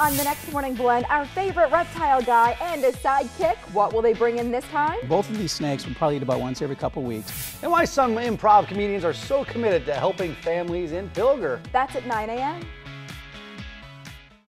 On the next morning blend, our favorite reptile guy and his sidekick. What will they bring in this time? Both of these snakes will probably eat about once every couple weeks. And why some improv comedians are so committed to helping families in Pilger. That's at 9 a.m.